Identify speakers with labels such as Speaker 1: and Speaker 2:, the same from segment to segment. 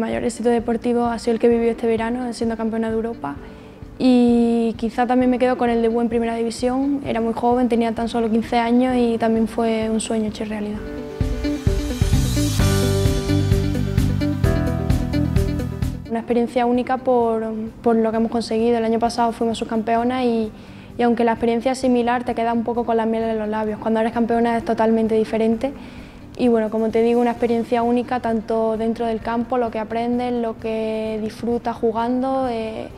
Speaker 1: mayor éxito deportivo ha sido el que viví este verano, siendo campeona de Europa. Y quizá también me quedo con el debut en Primera División. Era muy joven, tenía tan solo 15 años y también fue un sueño hecho realidad. Una experiencia única por, por, lo que hemos conseguido. El año pasado fuimos subcampeonas y, y aunque la experiencia es similar, te queda un poco con la miel en los labios. Cuando eres campeona es totalmente diferente y bueno, como te digo, una experiencia única tanto dentro del campo, lo que aprendes, lo que disfrutas jugando eh,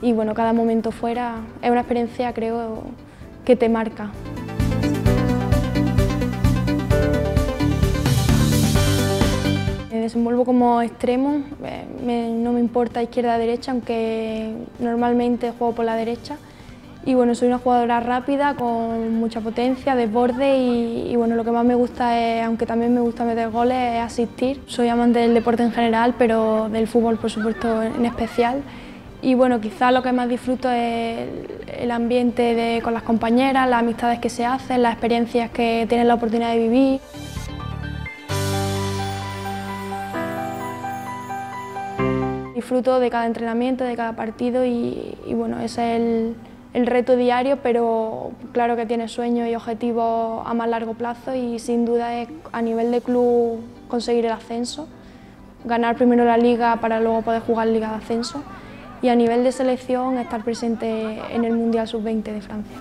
Speaker 1: y bueno, cada momento fuera es una experiencia creo que te marca. Me desenvuelvo como extremo, eh, no me importa izquierda-derecha, aunque normalmente juego por la derecha y bueno, soy una jugadora rápida, con mucha potencia, desborde y, y, bueno, lo que más me gusta es, aunque también me gusta meter goles, es asistir. Soy amante del deporte en general, pero del fútbol por supuesto en especial. Y bueno, quizás lo que más disfruto es el ambiente de, con las compañeras, las amistades que se hacen, las experiencias que tienes la oportunidad de vivir. Disfruto de cada entrenamiento, de cada partido y, y bueno, ese es el, el reto diario, pero claro que tiene sueños y objetivos a más largo plazo y sin duda es a nivel de club conseguir el ascenso, ganar primero la liga para luego poder jugar liga de ascenso y a nivel de selección estar presente en el Mundial Sub-20 de Francia.